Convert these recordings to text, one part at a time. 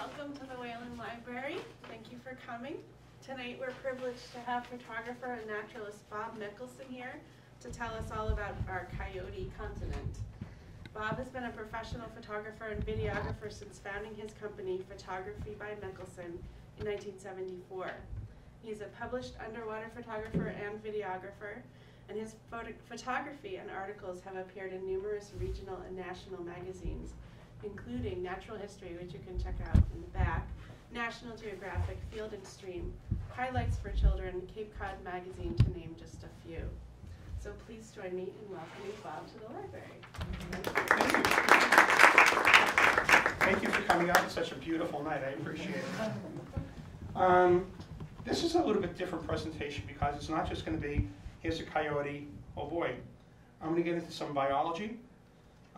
Welcome to the Wayland Library. Thank you for coming. Tonight we're privileged to have photographer and naturalist Bob Michelson here to tell us all about our coyote continent. Bob has been a professional photographer and videographer since founding his company, Photography by Michelson, in 1974. He's a published underwater photographer and videographer, and his photo photography and articles have appeared in numerous regional and national magazines, including Natural History, which you can check out in the back, National Geographic, Field and Stream, Highlights for Children, Cape Cod Magazine, to name just a few. So please join me in welcoming Bob to the library. Thank you. Thank you for coming out. It's such a beautiful night. I appreciate it. Um, this is a little bit different presentation because it's not just going to be, here's a coyote, oh boy. I'm going to get into some biology.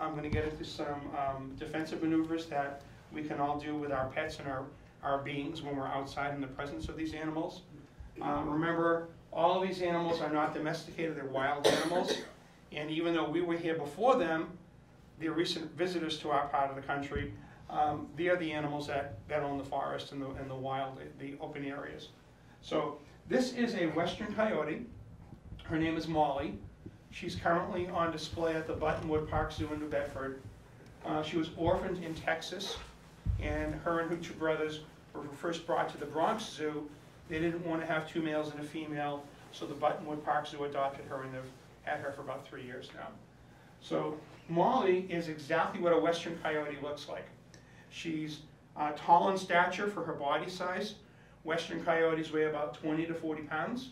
I'm going to get into some um, defensive maneuvers that we can all do with our pets and our, our beings when we're outside in the presence of these animals. Um, remember, all of these animals are not domesticated, they're wild animals. And even though we were here before them, they're recent visitors to our part of the country. Um, they are the animals that, that own the forest and the, and the wild, the open areas. So this is a western coyote. Her name is Molly. She's currently on display at the Buttonwood Park Zoo in New Bedford. Uh, she was orphaned in Texas, and her and her two brothers were first brought to the Bronx Zoo they didn't want to have two males and a female, so the Buttonwood Park Zoo adopted her and they've had her for about three years now. So Molly is exactly what a western coyote looks like. She's uh, tall in stature for her body size. Western coyotes weigh about 20 to 40 pounds.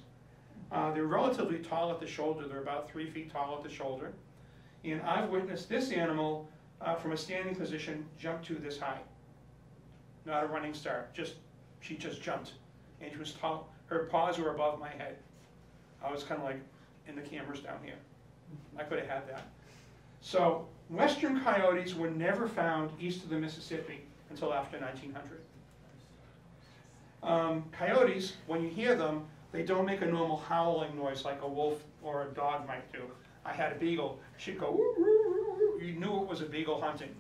Uh, they're relatively tall at the shoulder. They're about three feet tall at the shoulder. And I've witnessed this animal uh, from a standing position jump to this high. Not a running start, just she just jumped and she was tall. Her paws were above my head. I was kind of like in the cameras down here. I could have had that. So western coyotes were never found east of the Mississippi until after 1900. Um, coyotes, when you hear them, they don't make a normal howling noise like a wolf or a dog might do. I had a beagle. She'd go, woo, woo, woo, you knew it was a beagle hunting.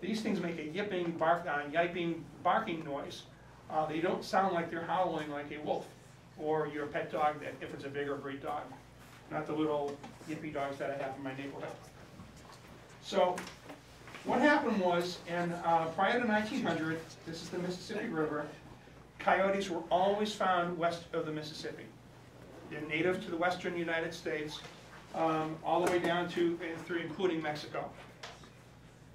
These things make a yipping, bark, uh, yiping, barking noise. Uh, they don't sound like they're howling like a wolf or your pet dog that if it's a bigger breed dog, not the little yippy dogs that I have in my neighborhood. So what happened was, and uh, prior to 1900, this is the Mississippi River, coyotes were always found west of the Mississippi. They're native to the western United States, um, all the way down to, and through including Mexico.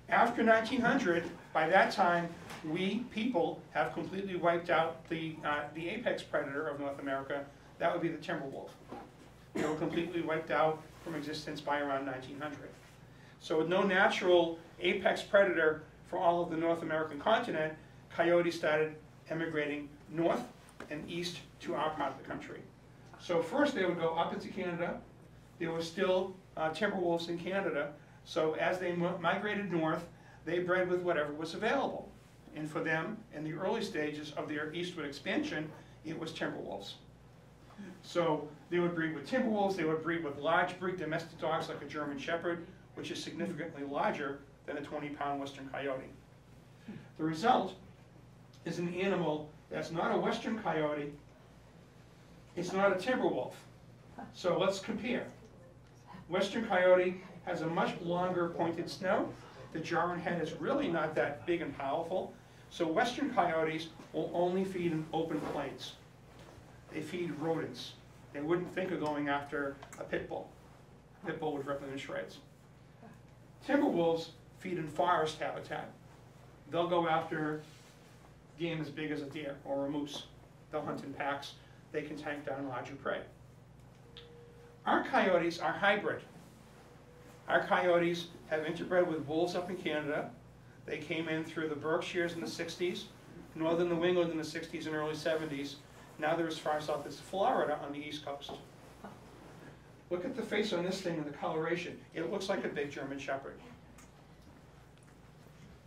After 1900, by that time, we people have completely wiped out the, uh, the apex predator of North America. That would be the timber wolf. They were completely wiped out from existence by around 1900. So with no natural apex predator for all of the North American continent, coyotes started emigrating north and east to our part of the country. So first they would go up into Canada. There were still uh, timber wolves in Canada. So as they migrated north, they bred with whatever was available. And for them, in the early stages of their eastward expansion, it was timber wolves. So they would breed with timber wolves, they would breed with large breed domestic dogs like a German Shepherd, which is significantly larger than a 20-pound western coyote. The result is an animal that's not a western coyote, it's not a timber wolf. So let's compare. Western coyote has a much longer pointed snout. The jaw and head is really not that big and powerful. So western coyotes will only feed in open plains. They feed rodents. They wouldn't think of going after a pit bull. A pit bull would rip them in shreds. Timber wolves feed in forest habitat. They'll go after game as big as a deer or a moose. They'll hunt in packs. They can tank down larger prey. Our coyotes are hybrid. Our coyotes have interbred with wolves up in Canada they came in through the Berkshires in the 60s, northern New England in the 60s and early 70s. Now they're as far south as Florida on the east coast. Look at the face on this thing and the coloration. It looks like a big German Shepherd.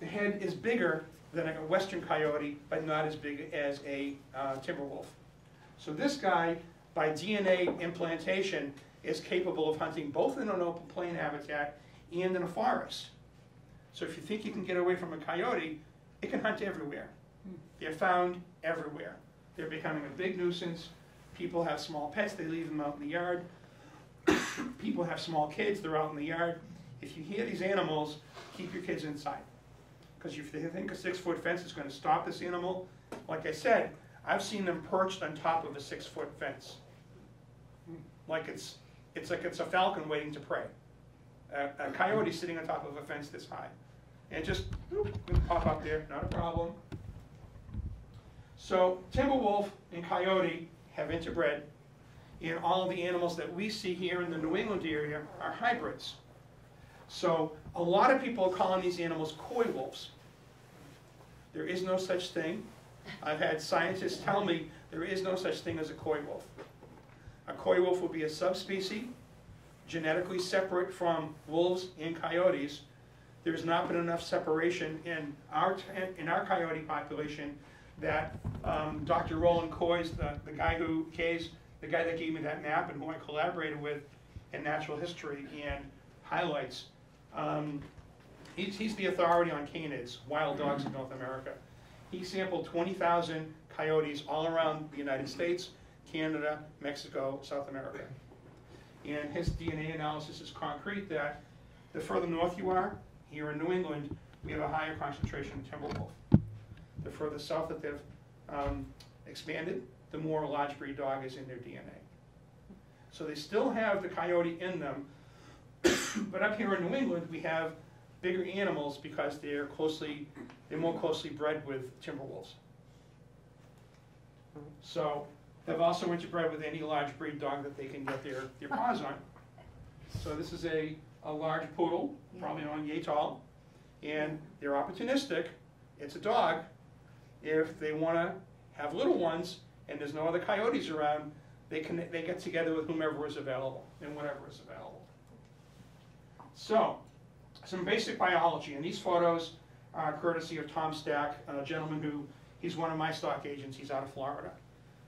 The head is bigger than a western coyote, but not as big as a uh, timber wolf. So this guy, by DNA implantation, is capable of hunting both in an open plain habitat and in a forest. So if you think you can get away from a coyote, it can hunt everywhere. They're found everywhere. They're becoming a big nuisance. People have small pets, they leave them out in the yard. People have small kids, they're out in the yard. If you hear these animals, keep your kids inside. Because if you think a six-foot fence is gonna stop this animal, like I said, I've seen them perched on top of a six-foot fence. Like it's, it's like it's a falcon waiting to prey. A, a coyote sitting on top of a fence this high. And just, whoop, pop up there, not a problem. So timber wolf and coyote have interbred, and all the animals that we see here in the New England area are hybrids. So a lot of people are calling these animals coy wolves. There is no such thing. I've had scientists tell me there is no such thing as a coy wolf. A coy wolf will be a subspecies, genetically separate from wolves and coyotes. There's not been enough separation in our, in our coyote population that um, Dr. Roland Kays, the, the guy who, Kays, the guy that gave me that map and who I collaborated with in natural history and highlights, um, he's, he's the authority on canids, wild dogs in North America. He sampled 20,000 coyotes all around the United States, Canada, Mexico, South America. And his DNA analysis is concrete that the further north you are, here in New England, we have a higher concentration of timber wolf. The further south that they've um, expanded, the more large breed dog is in their DNA. So they still have the coyote in them, but up here in New England, we have bigger animals because they're closely, they're more closely bred with timber wolves. So they've also interbred with any large breed dog that they can get their, their paws on. So this is a, a large poodle, probably on yay tall, and they're opportunistic. It's a dog. If they want to have little ones and there's no other coyotes around, they can they get together with whomever is available and whatever is available. So, some basic biology, and these photos are courtesy of Tom Stack, a gentleman who he's one of my stock agents. He's out of Florida.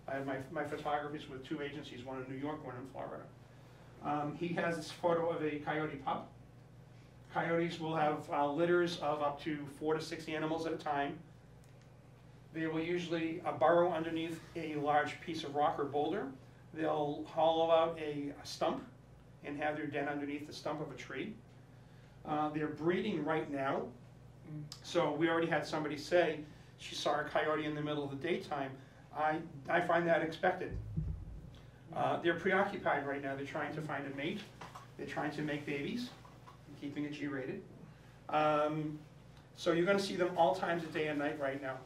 I have my my photographies with two agencies, one in New York, one in Florida. Um, he has this photo of a coyote pup. Coyotes will have uh, litters of up to four to six animals at a time. They will usually uh, burrow underneath a large piece of rock or boulder. They'll hollow out a, a stump and have their den underneath the stump of a tree. Uh, they're breeding right now. So we already had somebody say she saw a coyote in the middle of the daytime. I, I find that expected. Uh, they're preoccupied right now. They're trying to find a mate. They're trying to make babies, keeping it G-rated. Um, so you're going to see them all times of day and night right now.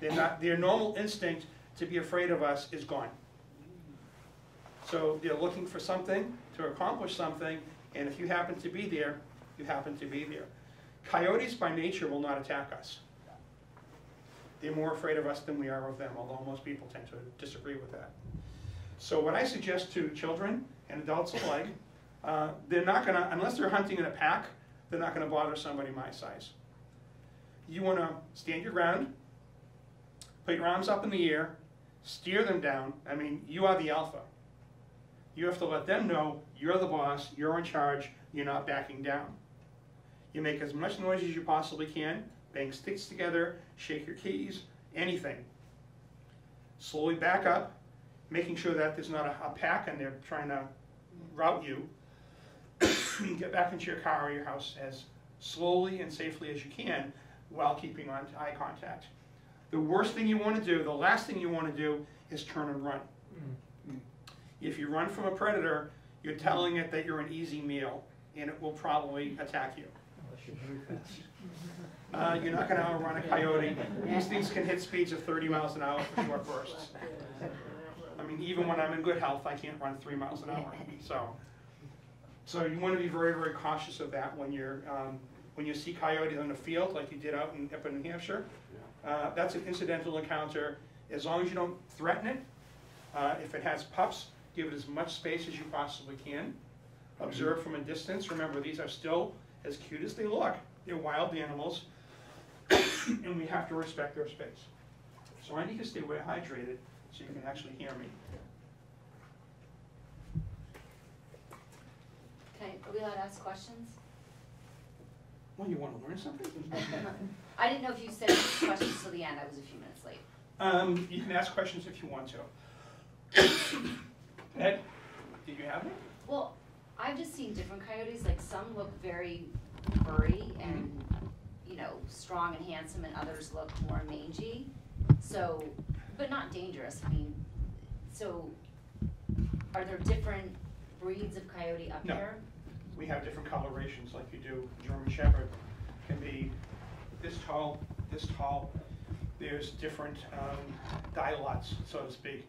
They're not, their normal instinct to be afraid of us is gone. So they're looking for something to accomplish something, and if you happen to be there, you happen to be there. Coyotes by nature will not attack us. They're more afraid of us than we are of them, although most people tend to disagree with that. So what I suggest to children and adults alike, uh, they're not gonna, unless they're hunting in a pack, they're not gonna bother somebody my size. You wanna stand your ground, put your arms up in the air, steer them down. I mean, you are the alpha. You have to let them know you're the boss, you're in charge, you're not backing down. You make as much noise as you possibly can, bang sticks together, shake your keys, anything. Slowly back up, making sure that there's not a, a pack and they're trying to route you. Get back into your car or your house as slowly and safely as you can while keeping on eye contact. The worst thing you want to do, the last thing you want to do, is turn and run. If you run from a predator, you're telling it that you're an easy meal, and it will probably attack you. Uh, you're not going to outrun a coyote. These things can hit speeds of 30 miles an hour for short bursts. I mean, even when I'm in good health, I can't run three miles an hour. So, so you want to be very, very cautious of that when you're um, when you see coyotes on the field, like you did out in up in New Hampshire. Uh, that's an incidental encounter. As long as you don't threaten it, uh, if it has pups, give it as much space as you possibly can. Observe from a distance. Remember, these are still as cute as they look. They're wild animals, and we have to respect their space. So I need to stay well hydrated so you can actually hear me. Okay, are we allowed to ask questions? Well, you want to learn something? I didn't know if you said questions till the end, I was a few minutes late. Um, you can ask questions if you want to. Ed, did you have it? Well, I've just seen different coyotes, like some look very furry and, you know, strong and handsome, and others look more mangy. So, but not dangerous, I mean, so, are there different breeds of coyote up No. there? We have different colorations like you do. German Shepherd can be this tall, this tall. There's different um, dialots, so to speak,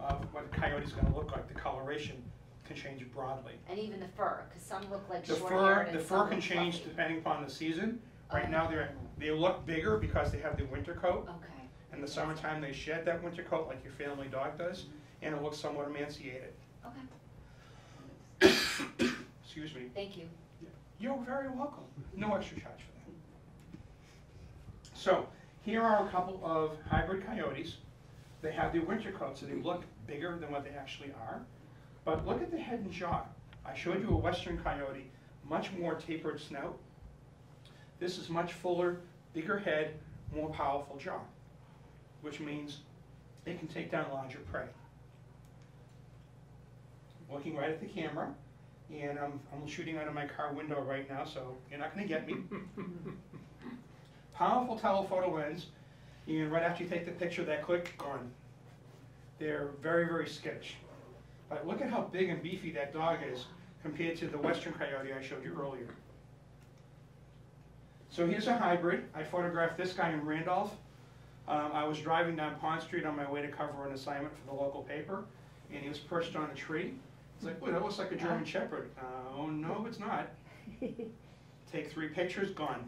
of what a coyote's gonna look like. The coloration can change broadly. And even the fur, cause some look like The short fur, the fur can change fluffy. depending upon the season. Right Okay. now, they're, they look bigger because they have the winter coat. Okay, In the summertime, they shed that winter coat like your family dog does, mm-hmm. and it looks somewhat emaciated. okay, Excuse me. thank you. You're very welcome. No extra charge for that. So, here are a couple of hybrid coyotes. They have their winter coats, so they look bigger than what they actually are. But look at the head and jaw. I showed you a western coyote, much more tapered snout. This is much fuller, bigger head, more powerful jaw, which means it can take down larger prey. Looking right at the camera, and I'm, I'm shooting out of my car window right now, so you're not gonna get me. Powerful telephoto lens, and right after you take the picture, that click, gone. They're very, very skittish. But look at how big and beefy that dog is compared to the western coyote I showed you earlier. So here's a hybrid. I photographed this guy in Randolph. Um, I was driving down Pond Street on my way to cover an assignment for the local paper, and he was perched on a tree. It's like, well, that looks like a German Shepherd. Uh, oh, no, it's not. Take three pictures, gone.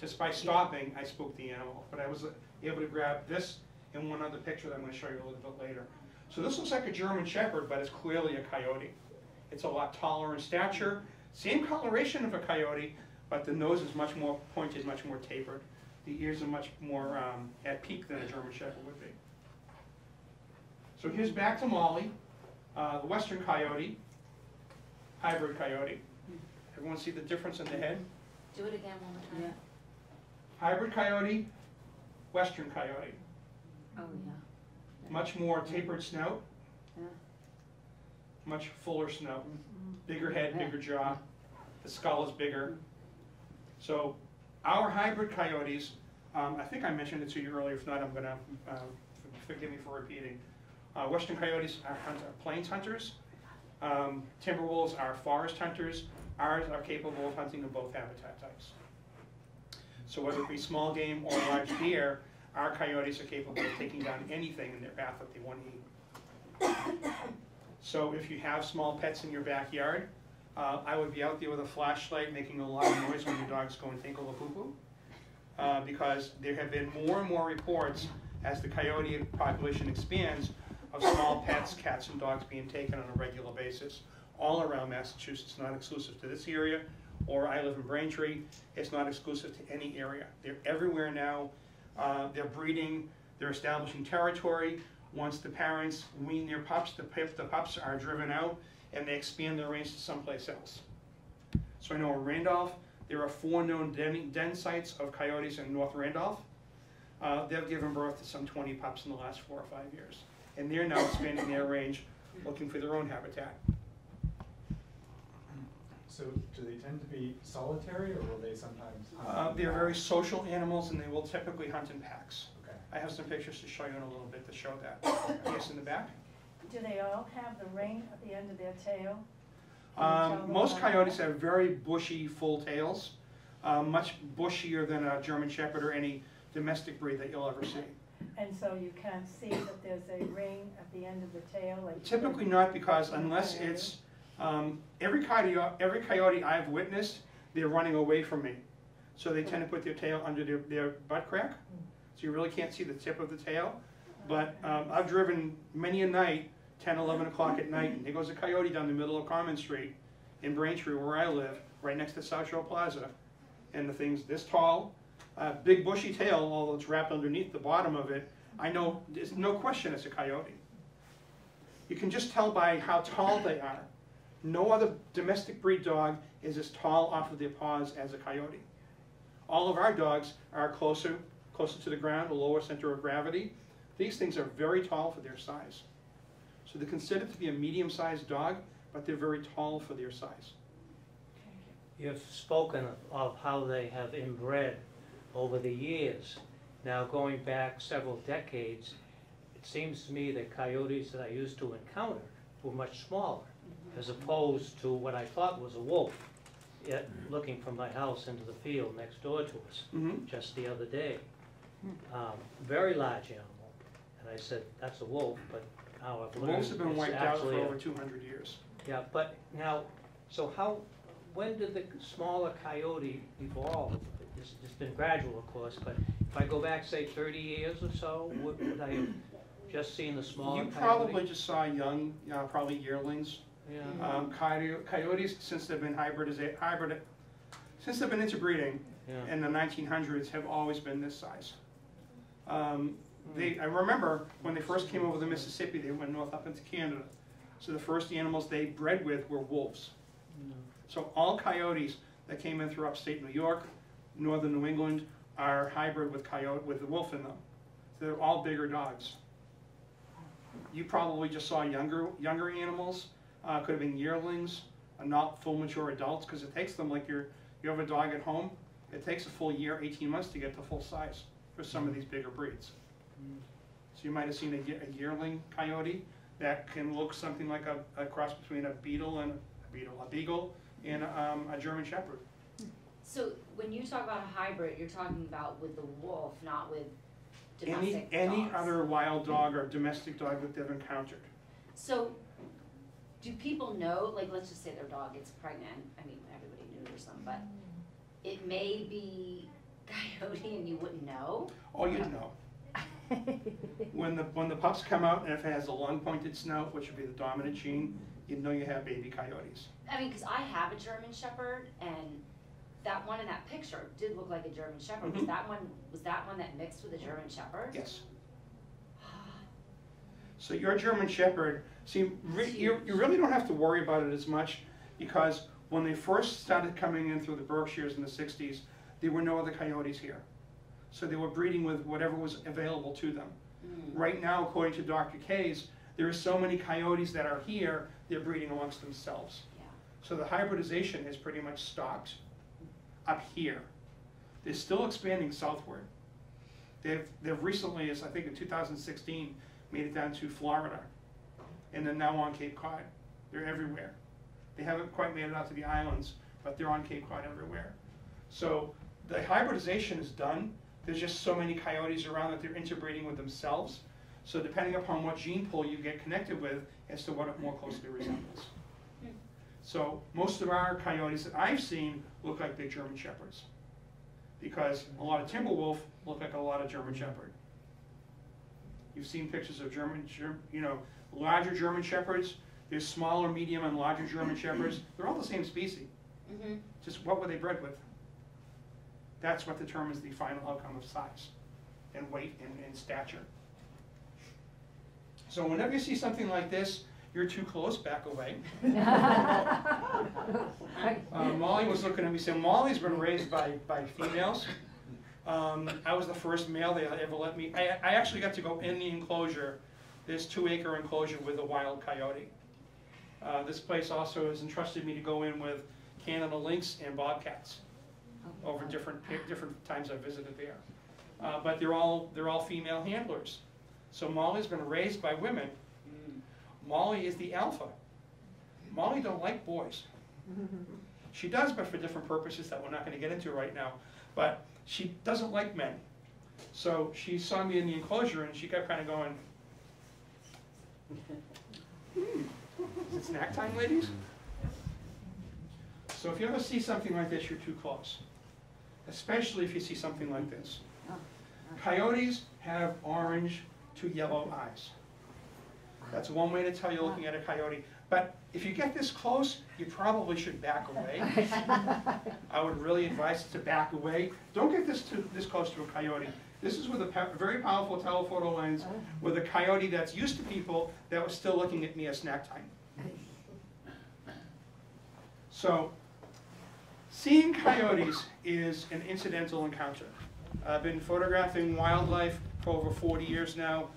Just by stopping, I spooked the animal, but I was able to grab this and one other picture that I'm gonna show you a little bit later. So this looks like a German Shepherd, but it's clearly a coyote. It's a lot taller in stature, same coloration of a coyote, but the nose is much more pointed, much more tapered. The ears are much more um, at peak than a German Shepherd would be. So here's back to Molly, uh, the western coyote, hybrid coyote. Everyone see the difference in the head? Do it again one more time. Hybrid coyote, western coyote. Oh, yeah. Much more tapered snout. Yeah. Much fuller snout. Bigger head, bigger jaw. The skull is bigger. So our hybrid coyotes, um, I think I mentioned it to you earlier, if not, I'm gonna, uh, forgive me for repeating. Uh, western coyotes are hunt, are plains hunters. Um, timber wolves are forest hunters. Ours are capable of hunting in both habitat types. So whether it be small game or large deer, our coyotes are capable of taking down anything in their path that they want to eat. So if you have small pets in your backyard, uh, I would be out there with a flashlight making a lot of noise when your dogs go and tinkle a poo-poo. Uh, because there have been more and more reports as the coyote population expands of small pets, cats and dogs being taken on a regular basis all around Massachusetts, not exclusive to this area, or I live in Braintree, it's not exclusive to any area. They're everywhere now, uh, they're breeding, they're establishing territory. Once the parents wean their pups, the, the pups are driven out and they expand their range to someplace else. So I know in Randolph, there are four known den, den sites of coyotes in North Randolph. Uh, they've given birth to some 20 pups in the last four or five years. And they're now expanding their range, looking for their own habitat. So do they tend to be solitary or will they sometimes hunt? Uh, they're very social animals and they will typically hunt in packs. Okay. I have some pictures to show you in a little bit to show that. Yes, in the back? Do they all have the ring at the end of their tail? Can you tell Um, most coyotes have very bushy, full tails, uh, much bushier than a German Shepherd or any domestic breed that you'll ever see. And so you can't see that there's a ring at the end of the tail? like- Typically not because unless it's, um, every coyote, every coyote I've witnessed, they're running away from me. So they tend to put their tail under their, their butt crack, so you really can't see the tip of the tail. But um, I've driven many a night, 10, 11 o'clock at night, and there goes a coyote down the middle of Carmen Street in Braintree, where I live, right next to South Shore Plaza. And the thing's this tall, uh, big bushy tail, although it's wrapped underneath the bottom of it. I know, there's no question it's a coyote. You can just tell by how tall they are. No other domestic breed dog is as tall off of their paws as a coyote. All of our dogs are closer, closer to the ground, a lower center of gravity. These things are very tall for their size. So they're considered to be a medium-sized dog, but they're very tall for their size. You've spoken of how they have inbred over the years. Now, going back several decades, it seems to me that coyotes that I used to encounter were much smaller, as opposed to what I thought was a wolf, yet looking from my house into the field next door to us Mhm. just the other day. Um, Very large animal, and I said, that's a wolf, but now I've learned Wolves have been it's wiped out for actually a- over two hundred years. yeah, but now, so how, when did the smaller coyote evolve? It's, it's been gradual, of course, but if I go back, say, thirty years or so, would, would I have just seen the smaller You coyote? probably just saw young, uh, probably yearlings. Yeah, Um, coyote- Coyotes, since they've been hybridiza- hybrid, since they've been interbreeding yeah. in the nineteen hundreds, have always been this size. Um, They, I remember when they first came over the Mississippi, they went north up into Canada. So the first animals they bred with were wolves. So all coyotes that came in through upstate New York, northern New England, are hybrid with coyote, with the wolf in them. So They're all bigger dogs. You probably just saw younger, younger animals, uh, could have been yearlings, uh, not full mature adults, because it takes them, like you're, you have a dog at home, it takes a full year, eighteen months to get to full size for some of these bigger breeds. So you might have seen a a yearling coyote that can look something like a, a cross between a beetle and, a beetle, a beagle and, um, a German shepherd. So when you talk about a hybrid, you're talking about with the wolf, not with Any, domestic any dogs. other wild dog or domestic dog that they've encountered. So, do people know, like, let's just say their dog gets pregnant, I mean, everybody neuters them, but it may be coyote and you wouldn't know? Oh, you'd know. When the, when the pups come out and if it has a long pointed snout, which would be the dominant gene, you'd know you have baby coyotes. I mean, cause I have a German Shepherd and that one in that picture did look like a German Shepherd, was Mhm. that one, was that one that mixed with a German Shepherd? Yes. So your German Shepherd, see, re- you, you really don't have to worry about it as much because when they first started coming in through the Berkshires in the sixties, there were no other coyotes here. So they were breeding with whatever was available to them. Mm. Right now, according to Dr. Kays, there are so many coyotes that are here, they're breeding amongst themselves. Yeah. So the hybridization has pretty much stopped up here. They're still expanding southward. They've, they've recently, as I think in 2016, made it down to Florida. And they're now on Cape Cod. They're everywhere. They haven't quite made it out to the islands, but they're on Cape Cod everywhere. So the hybridization is done. There's just so many coyotes around that they're interbreeding with themselves. So depending upon what gene pool you get connected with as to what it more closely resembles. So most of our coyotes that I've seen look like big German shepherds. Because a lot of timber wolf look like a lot of German shepherd. You've seen pictures of German, you know, larger German shepherds. There's smaller, medium, and larger German shepherds. They're all the same species. Mm-hmm. Just what were they bred with? That's what determines the final outcome of size and weight and, and stature. So whenever you see something like this, you're too close, back away. Uh, Molly was looking at me saying, Molly's been raised by, by females. Um, I was the first male they ever let me, I, I actually got to go in the enclosure, this two acre enclosure with a wild coyote. Uh, this place also has entrusted me to go in with Canada lynx and bobcats over different, different times I've visited there. Uh, but they're all, they're all female handlers. So Molly's been raised by women. Molly is the alpha. Molly don't like boys. She does, but for different purposes that we're not gonna get into right now. But she doesn't like men. So she saw me in the enclosure and she kept kinda going, "Hmm, is it snack time, ladies? So if you ever see something like this, you're too close. Especially if you see something like this. Coyotes have orange to yellow eyes. That's one way to tell you're looking at a coyote. But if you get this close, you probably should back away. I would really advise to back away. Don't get this to, this close to a coyote. This is with a very powerful telephoto lens oh. with a coyote that's used to people that was still looking at me at snack time. So, Seeing coyotes is an incidental encounter. I've been photographing wildlife for over 40 years now.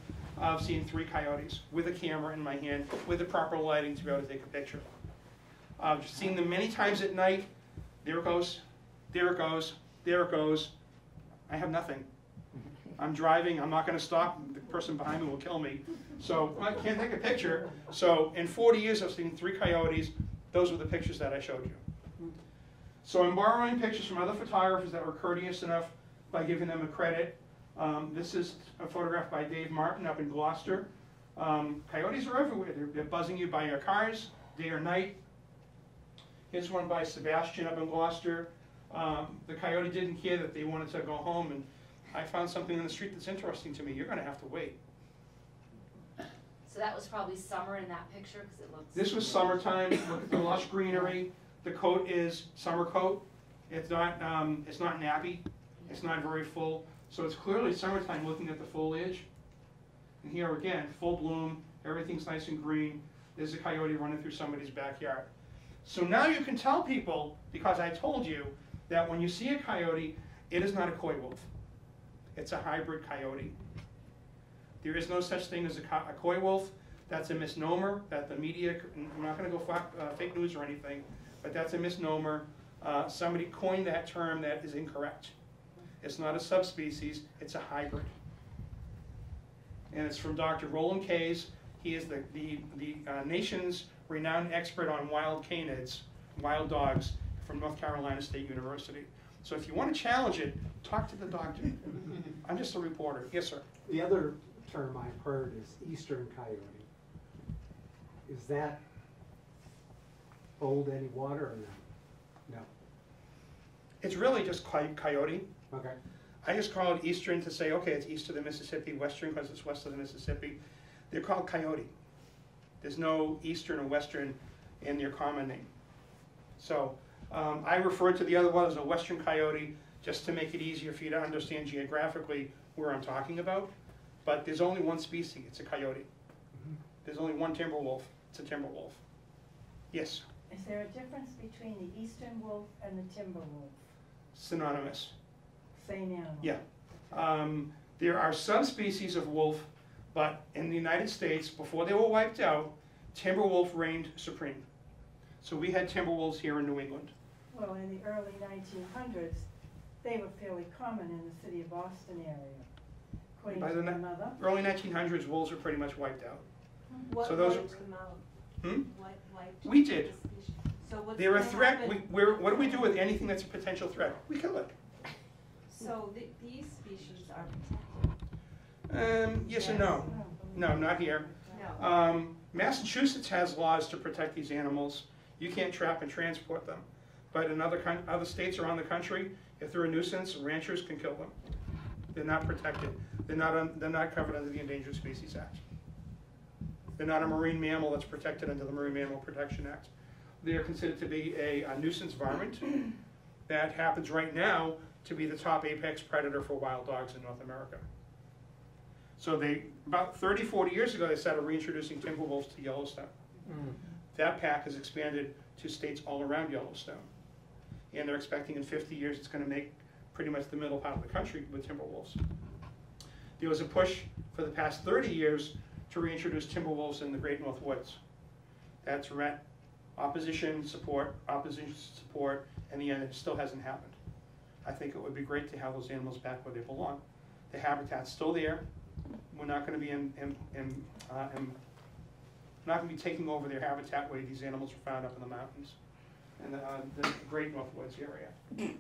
I've seen three coyotes with a camera in my hand, with the proper lighting to be able to take a picture. I've seen them many times at night. There it goes, there it goes, there it goes. I have nothing. I'm driving, I'm not gonna stop, the person behind me will kill me. So I can't take a picture. So in 40 years, I've seen three coyotes. Those were the pictures that I showed you. So I'm borrowing pictures from other photographers that were courteous enough by giving them a credit. Um, this is a photograph by Dave Martin up in Gloucester. Um, coyotes are everywhere. They're, they're buzzing you by your cars, day or night. Here's one by Sebastian up in Gloucester. Um, the coyote didn't care that they wanted to go home, and I found something in the street that's interesting to me. You're gonna have to wait. So that was probably summer in that picture, cause it looks. This was summertime, look at the lush greenery, the coat is summer coat, it's not, um, it's not nappy, it's not very full, so it's clearly summertime looking at the foliage. And here again, full bloom, everything's nice and green, there's a coyote running through somebody's backyard. So now you can tell people, because I told you, that when you see a coyote, it is not a coy wolf. It's a hybrid coyote. There is no such thing as a co- a coy wolf. That's a misnomer that the media, I'm not gonna go uh, fake news or anything, but that's a misnomer. Uh, Somebody coined that term that is incorrect. It's not a subspecies, it's a hybrid. And it's from Dr. Roland Kays. He is the, the, the uh, nation's renowned expert on wild canids, wild dogs, from North Carolina State University. So if you wanna challenge it, talk to the doctor. I'm just a reporter. Yes, sir. The other term I've heard is eastern coyote. Is that hold any water or no? No, It's really just coyote. Okay. I just call it eastern to say, okay, it's east of the Mississippi, western because it's west of the Mississippi. They're called coyote. There's no eastern or western in their common name. So um, I refer to the other one as a western coyote just to make it easier for you to understand geographically where I'm talking about. But there's only one species, it's a coyote. There's only one timber wolf, it's a timber wolf. Yes, Is there a difference between the eastern wolf and the timber wolf? synonymous. Same animal? Yeah. Um, there are subspecies of wolf, but in the United States, before they were wiped out, timber wolf reigned supreme. So we had timber wolves here in New England. Well, in the early nineteen hundreds, they were fairly common in the city of Boston area. According By the mother, Early 1900s, wolves were pretty much wiped out. What So those wiped them out? Hmm? What wiped? We did. So what's They're a threat. We, we're, what do we do with anything that's a potential threat? We kill it. So the, these species are protected? Um, yes and no. No, not here. No. Um, Massachusetts has laws to protect these animals. You can't trap and transport them. But in other, other states around the country, if they're a nuisance, ranchers can kill them. They're not protected. They're not, un- they're not covered under the Endangered Species Act. They're not a marine mammal that's protected under the Marine Mammal Protection Act. They are considered to be a a nuisance varmint that happens right now to be the top apex predator for wild dogs in North America. So they, about 30, 40 years ago, they started reintroducing timber wolves to Yellowstone. Mm. That pack has expanded to states all around Yellowstone. And they're expecting in 50 years, it's gonna make pretty much the middle part of the country with timber wolves. There was a push for the past 30 years to reintroduce timber wolves in the Great North Woods. That's met opposition, support, opposition, support, and the end, it still hasn't happened. I think it would be great to have those animals back where they belong. The habitat's still there. We're not gonna be in, in, in, uh, in not gonna be taking over their habitat where these animals are found up in the mountains in the, uh, the Great North Woods area.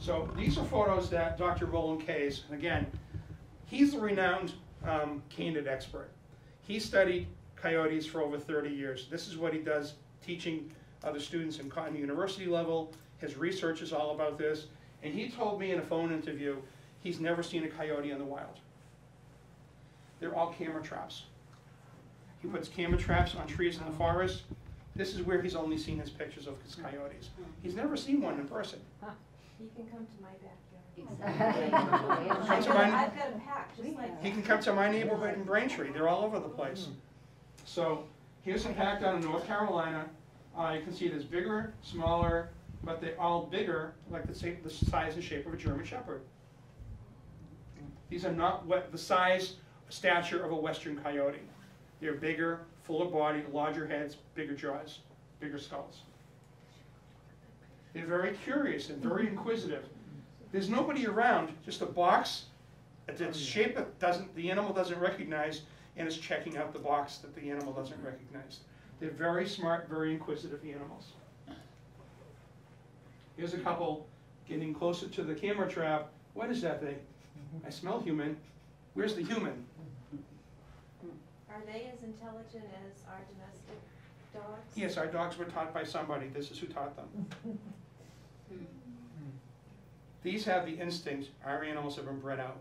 So these are photos that Dr. Roland Kays, and again, he's a renowned um, canid expert. He studied coyotes for over 30 years. This is what he does, teaching other students in Cotton University level. His research is all about this. And he told me in a phone interview, he's never seen a coyote in the wild. They're all camera traps. He puts camera traps on trees in the forest. This is where he's only seen his pictures of his coyotes. He's never seen one in person. He can come to my backyard. Exactly. I've got. I've got a pack, just like. He can come to my neighborhood in Braintree, they're all over the place. So, here's a pack down in North Carolina. Uh, you can see there's bigger, smaller, but they're all bigger, like the same, the size and shape of a German Shepherd. These are not what, the size, stature of a western coyote. They're bigger, fuller body, larger heads, bigger jaws, bigger skulls. They're very curious and very mm-hmm. inquisitive. There's nobody around, just a box, it's a oh, shape that doesn't, the animal doesn't recognize, and it's checking out the box that the animal doesn't recognize. They're very smart, very inquisitive animals. Here's a couple getting closer to the camera trap. What is that thing? I smell human. Where's the human? Are they as intelligent as our domestic dogs? Yes, our dogs were taught by somebody. This is who taught them. These have the instinct. Our animals have been bred out.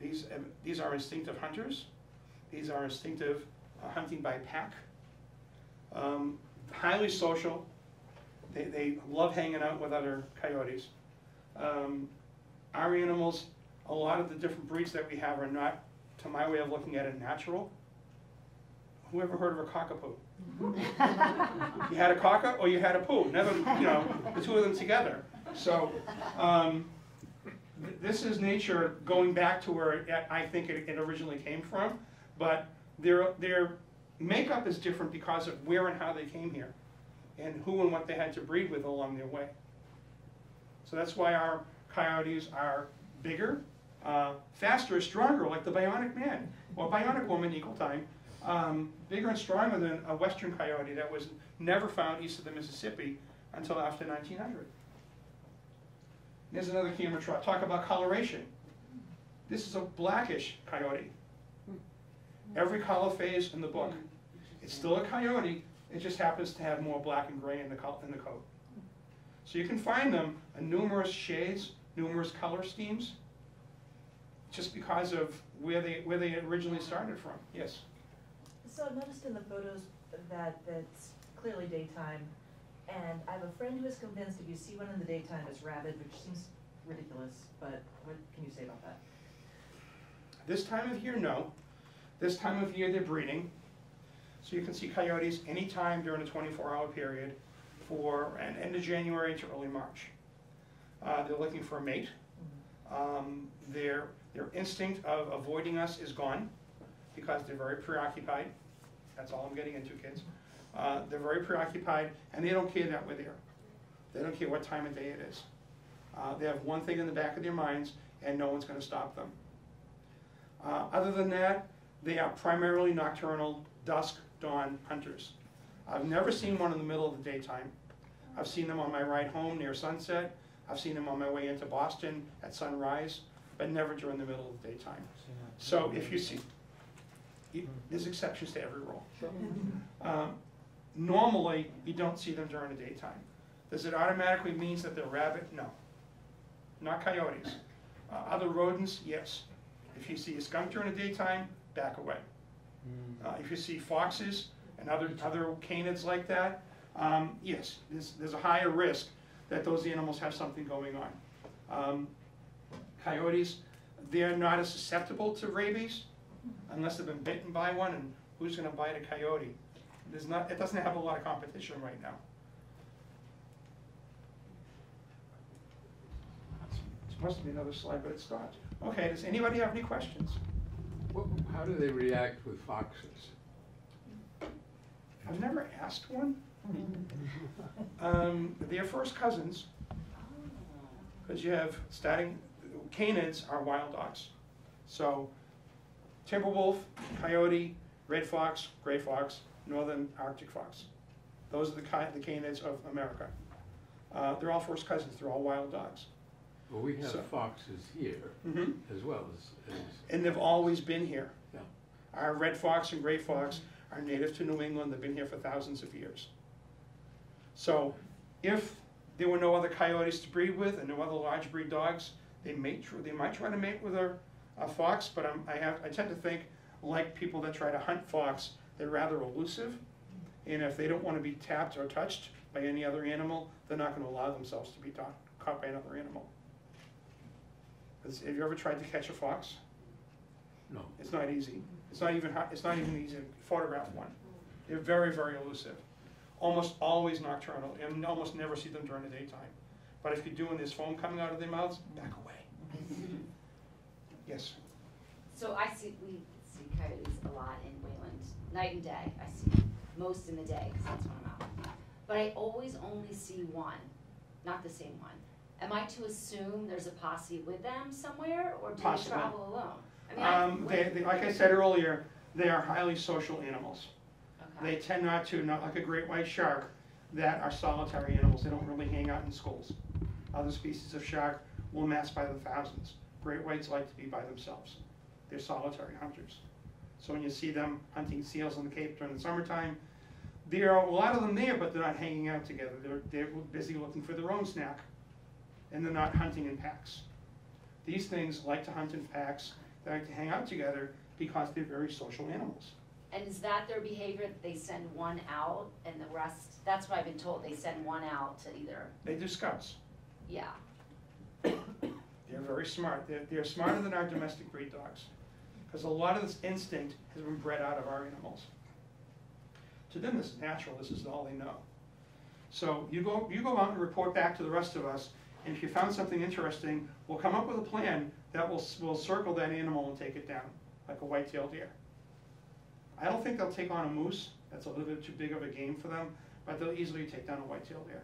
These, um, these are instinctive hunters. These are instinctive uh, hunting by pack. Um, highly social. They, they love hanging out with other coyotes. Um, our animals, a lot of the different breeds that we have are not, to my way of looking at it, natural. Who ever heard of a cockapoo? You had a caca or you had a poo, never, you know, the two of them together. So, um, th- this is nature going back to where it, I think it, it originally came from, but their, their makeup is different because of where and how they came here, and who and what they had to breed with along their way. So that's why our coyotes are bigger, uh, faster, stronger, like the bionic man, or bionic woman equal time, um, bigger and stronger than a western coyote that was never found east of the Mississippi until after 1900. Here's another camera shot. Talk about coloration. This is a blackish coyote. Every color phase in the book. It's still a coyote. It just happens to have more black and gray in the, in the coat. So you can find them in numerous shades, numerous color schemes, just because of where they, where they originally started from. Yes? So I've noticed in the photos that that's clearly daytime, and I have a friend who is convinced if you see one in the daytime, it's rabid, which seems ridiculous, but what can you say about that? This time of year, no. This time of year, they're breeding. So you can see coyotes anytime during a 24-hour period for an end of January to early March. Uh, they're looking for a mate. Um, their, their instinct of avoiding us is gone because they're very preoccupied. That's all I'm getting into, kids. Uh, they're very preoccupied, and they don't care that we're there. They don't care what time of day it is. Uh, they have one thing in the back of their minds, and no one's going to stop them. Uh, other than that, they are primarily nocturnal, dusk, dawn hunters. I've never seen one in the middle of the daytime. I've seen them on my ride home near sunset. I've seen them on my way into Boston at sunrise, but never during the middle of the daytime. So if you see, you- there's exceptions to every rule. Um, Normally, you don't see them during the daytime. Does it automatically means that they're rabid? No. Not coyotes. Uh, Other rodents, yes. If you see a skunk during the daytime, back away. Uh, If you see foxes and other, other canids like that, um, yes, there's, there's a higher risk that those animals have something going on. Um, Coyotes, they're not as susceptible to rabies unless they've been bitten by one, and who's gonna bite a coyote? There's not, it doesn't have a lot of competition right now. Supposed to be another slide, but it stopped. Okay, does anybody have any questions? How do they react with foxes? I've never asked one. Um, they're first cousins, because you have starting, canids are wild dogs. So timber wolf, coyote, red fox, gray fox, northern arctic fox. Those are the the canids of America. Uh, they're all first cousins, they're all wild dogs. Well, we have So- foxes here Mhm. as well as, as, And they've always been here. Yeah. Our red fox and gray fox are native to New England, they've been here for thousands of years. So if there were no other coyotes to breed with and no other large breed dogs, they may, tr- they might try to mate with a, a fox, but I'm, I have, I tend to think, like people that try to hunt fox, they're rather elusive. And if they don't wanna be tapped or touched by any other animal, they're not gonna allow themselves to be ta- caught by another animal. 'Cause Have you ever tried to catch a fox? no. It's not easy. It's not even, it's not even easy to photograph one. They're very, very elusive. almost always nocturnal, and almost never see them during the daytime. But if you're doing this foam coming out of their mouths, back away. Yes, So I see, we see coyotes a lot in Wayland, night and day. I see most in the day, because that's when I'm out. But I always only see one, not the same one. Am I to assume there's a posse with them somewhere, or do they travel alone? I mean, I- um, they, they, like I said earlier, they are highly social animals. Okay. They tend not to, not like a great white shark, that are solitary animals, they don't really hang out in schools. Other species of shark will mass by the thousands. Great whites like to be by themselves. They're solitary hunters. So when you see them hunting seals on the Cape during the summertime, there are a lot of them there, but they're not hanging out together. They're, they're busy looking for their own snack, and they're not hunting in packs. These things like to hunt in packs, they like to hang out together because they're very social animals. And is that their behavior, they send one out and the rest, that's what I've been told, they send one out to either, They do scouts. yeah. They're very smart. They're, they're smarter than our domestic breed dogs. Because a lot of this instinct has been bred out of our animals. To them, this is natural. This is all they know. So you go, you go out and report back to the rest of us, and if you found something interesting, we'll come up with a plan that will, will circle that animal and take it down, like a white-tailed deer. I don't think they'll take on a moose. That's a little bit too big of a game for them, but they'll easily take down a white-tailed deer,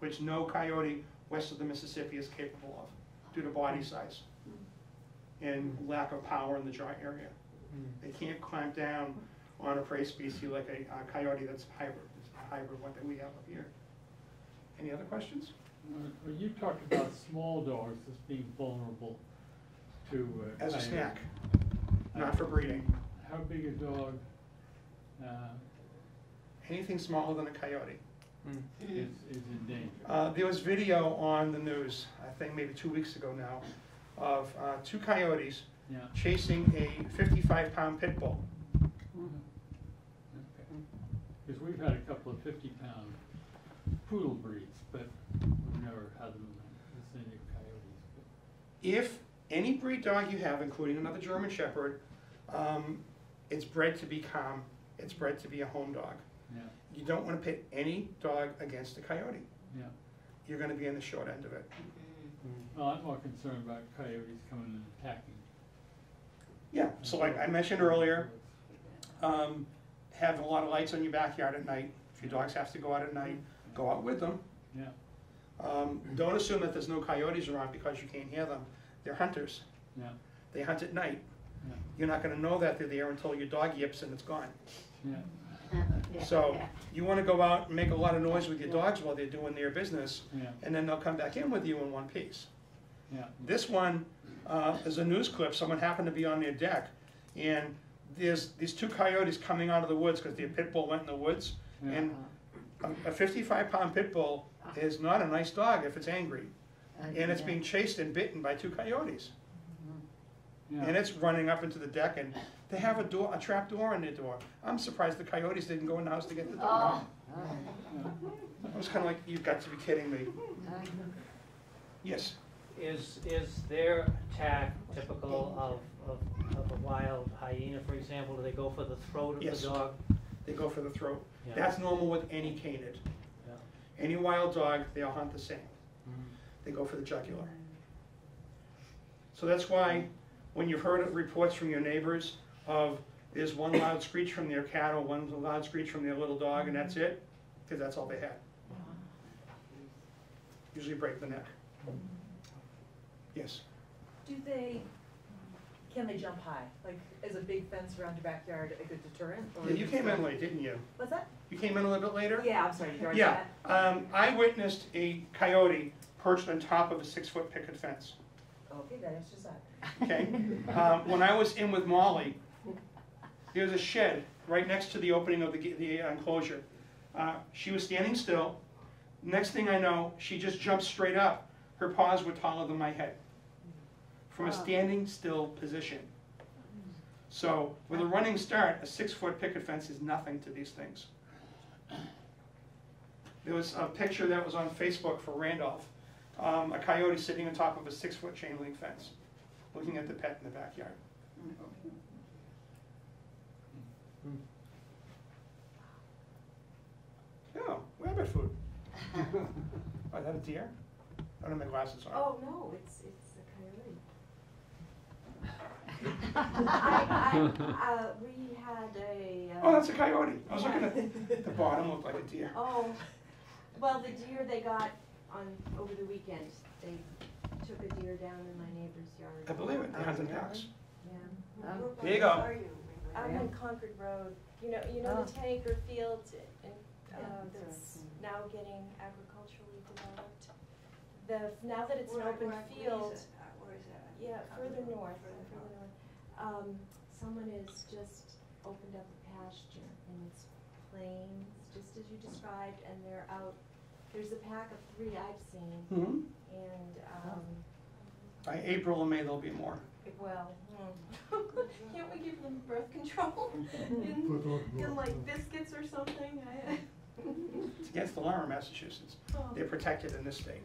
which no coyote west of the Mississippi is capable of due to body size and lack of power in the dry area. They can't climb down on a prey species like a a coyote that's hybrid, hybrid one that we have up here. Any other questions? Uh, well, You talked about small dogs as being vulnerable to. uh, As a coyotes. snack, not for breeding. How big a dog uh, Anything smaller than a coyote. is, is in danger? Uh, there was video on the news, I think maybe two weeks ago now, of uh, two coyotes Yeah. chasing a fifty-five pound pit bull. Because we've had a couple of fifty-pound poodle breeds, but we've never had them as any coyotes. If any breed dog you have, including another German Shepherd, um, it's bred to be calm, it's bred to be a home dog. Yeah, You don't wanna pit any dog against a coyote. yeah. You're gonna be on the short end of it. Well, I'm more concerned about coyotes coming and attacking. Yeah, so like I mentioned earlier, um, have a lot of lights on your backyard at night. If your dogs have to go out at night, go out with them. Yeah, Um, don't assume that there's no coyotes around because you can't hear them. They're hunters. yeah, They hunt at night. yeah, You're not gonna know that they're there until your dog yips and it's gone. yeah. So you wanna go out and make a lot of noise with your dogs while they're doing their business, Yeah, and then they'll come back in with you in one piece. yeah, This one uh, is a news clip. Someone happened to be on their deck, and there's these two coyotes coming out of the woods because their pit bull went in the woods. yeah. And a 55 pound pit bull is not a nice dog if it's angry, and it's being chased and bitten by two coyotes. Mm-hmm. yeah. And it's running up into the deck, and they have a door, a trap door in their door. I'm surprised the coyotes didn't go in the house to get the door. Oh, I was kind of like, you've got to be kidding me. Yes. Is, is their attack typical of, of, of a wild hyena, for example? Do they go for the throat of Yes. the dog? They go for the throat. Yeah. That's normal with any canid. Yeah. Any wild dog, they all hunt the same. Mhm. They go for the jugular. So that's why, when you've heard of reports from your neighbors of, there's one loud screech from their cattle, one loud screech from their little dog, and that's it, because that's all they had. Usually break the neck. Yes. Do they, can they jump high? Like, is a big fence around your backyard a good deterrent? or Yeah, you came in late, didn't you? What's that? You came in a little bit later? Yeah, I'm sorry, you already Yeah, um, I witnessed a coyote perched on top of a six-foot picket fence. Okay, that answers that. okay? Um, when I was in with Molly, there was a shed right next to the opening of the, ga- the enclosure. Uh, she was standing still. Next thing I know, she just jumped straight up. Her paws were taller than my head. From a standing still position. So with a running start, a six-foot picket fence is nothing to these things. There was a picture that was on Facebook for Randolph, um, a coyote sitting on top of a six-foot chain link fence looking at the pet in the backyard. Oh, is that a deer? I don't have my glasses on. Oh, no, it's, it's. I, I, uh, we had a. uh, Oh, that's a coyote. I was looking at, the bottom looked like a deer. Oh, well, the deer they got on, over the weekend, they took a deer down in my neighbor's yard. I believe it, they hunt in packs. Yeah. There you go. Are I'm on Concord Road, you know, you know the ten acre field in, uh, that's now getting agriculturally developed? The, now that it's an open field, yeah, further north, further north, um, someone has just opened up a pasture and it's plains, just as you described, and they're out, there's a pack of three I've seen, hmm and, um, By April and May, there'll be more. well, hmm. can't we give them birth control? In, in like biscuits or something, I, It's against the law in Massachusetts. oh, They're protected in this state.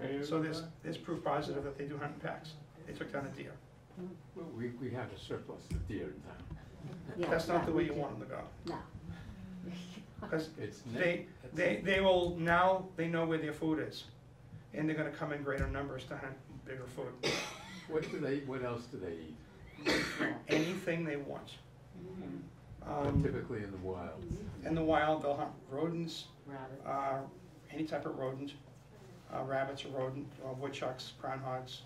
save us. So there's, there's proof positive that they do hunt in packs. They took down a deer. Well, we, we have a surplus of deer in town. That's not the way you want them to go. No. Because It's. ne- they, they, they will, now they know where their food is. And they're gonna come in greater numbers to hunt bigger food. What do they, what else do they eat? Anything they want. But Um, Typically in the wild. in the wild, they'll hunt rodents, Rabbit. uh, any type of rodent, uh, rabbits or rodent, uh, woodchucks, groundhogs,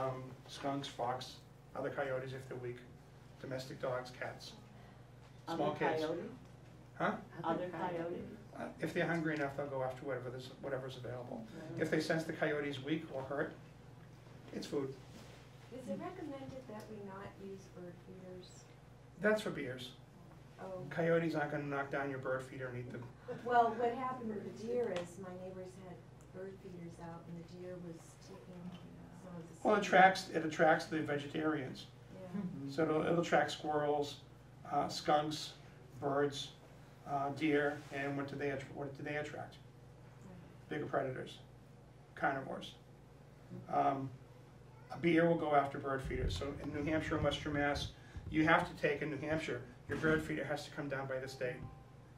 um, skunks, fox, other coyotes if they're weak, domestic dogs, cats, small kids. Huh? Other coyotes? Uh, If they're hungry enough, they'll go after whatever this, whatever's available. If they sense the coyote's weak or hurt, it's food. Is it recommended that we not use bird feeders? That's for beers. Oh, Coyotes aren't gonna knock down your bird feeder and eat them. well, what happened with the deer is my neighbors had bird feeders out and the deer was taking some of. Well, it attracts, it attracts the vegetarians. Yeah. So it'll, it'll attract squirrels, uh, skunks, birds, uh, deer, and what do they, what do they attract? Bigger predators, carnivores. Um, A beer will go after bird feeders, so in New Hampshire and Western Mass, you have to take, in New Hampshire, your bird feeder has to come down by this date,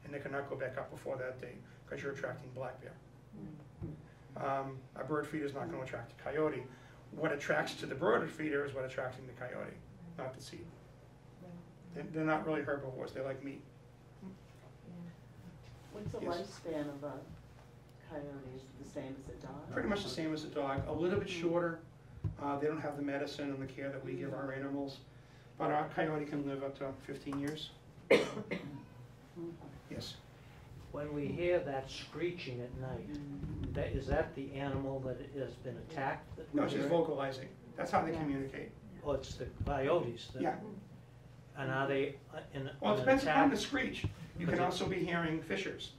and they cannot go back up before that date, because you're attracting black bear. Um, A bird feeder is not gonna attract a coyote. What attracts to the bird feeder is what attracting the coyote, not the seed. They're, they're not really herbivores, they like meat. What's the Yes. lifespan of a coyote? Is it the same as a dog? Pretty much the same as a dog, a little bit shorter. Uh, they don't have the medicine and the care that we give our animals. But our coyote can live up to fifteen years. Yes. When we hear that screeching at night, that, is that the animal that has been attacked? that No, we're it's just hearing? vocalizing. That's how they communicate. Or it's the coyotes that? Yeah. And are they uh, in Well, it an depends upon attack? the screech. You can also be hearing fishers.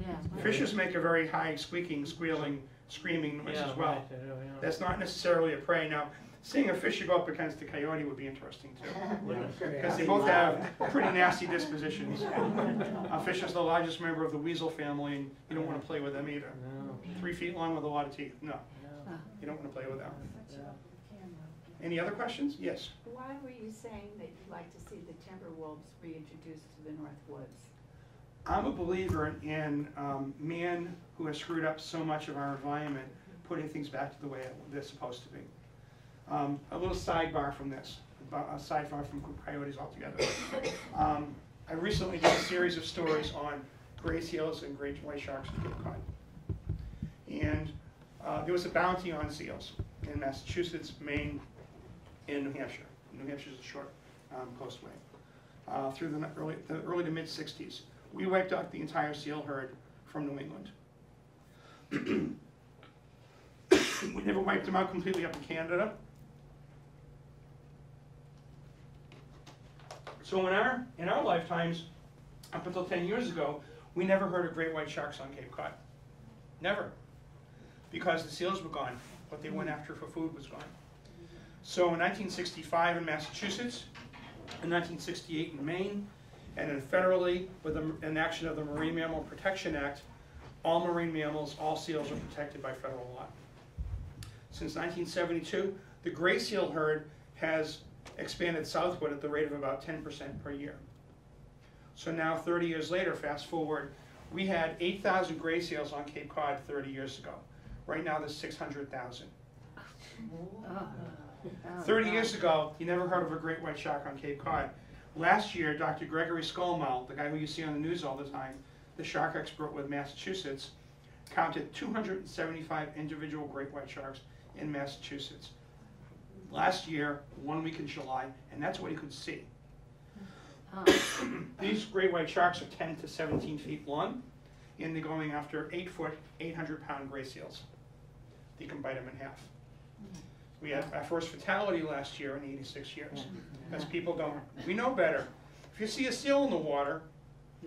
Yeah. Fishers make a very high squeaking, squealing, screaming noise Yeah, as well. right, yeah, yeah. That's not necessarily a prey. Now, seeing a fisher go up against a coyote would be interesting too. Because they both have pretty nasty dispositions. A fish is the largest member of the weasel family, and you don't want to play with them either. Three feet long with a lot of teeth, no, no. you don't want to play with them. Any other questions? Yes. Why were you saying that you'd like to see the timber wolves reintroduced to the North Woods? I'm a believer in um, man who has screwed up so much of our environment, putting things back to the way they're supposed to be. Um, A little sidebar from this, a sidebar from coyotes altogether. Um, I recently did a series of stories on gray seals and great white sharks in Cape Cod. And uh, there was a bounty on seals in Massachusetts, Maine, and New Hampshire. New Hampshire is a short um, coastway. Uh, Through the early, the early to mid-sixties. We wiped out the entire seal herd from New England. We never wiped them out completely up in Canada. So in our, in our lifetimes, up until ten years ago, we never heard of great white sharks on Cape Cod. Never. Because the seals were gone, what they went after for food was gone. So in nineteen sixty-five in Massachusetts, in nineteen sixty-eight in Maine, and then federally, with the enaction of the Marine Mammal Protection Act, all marine mammals, all seals are protected by federal law. Since 1972, the gray seal herd has expanded southward at the rate of about 10% per year. So now, 30 years later, fast forward, We had eight thousand gray seals on Cape Cod thirty years ago. Right now, there's six hundred thousand. Oh. Thirty years ago, you never heard of a great white shark on Cape Cod. Last year, Dr. Gregory Skomal, the guy who you see on the news all the time, the shark expert with Massachusetts, counted two hundred and seventy-five individual great white sharks in Massachusetts. Last year, one week in July, and that's what he could see. These great white sharks are ten to seventeen feet long, and they're going after eight-foot, eight hundred pound gray seals. They can bite them in half. We had our first fatality last year in eighty-six years, because people don't, we know better. If you see a seal in the water,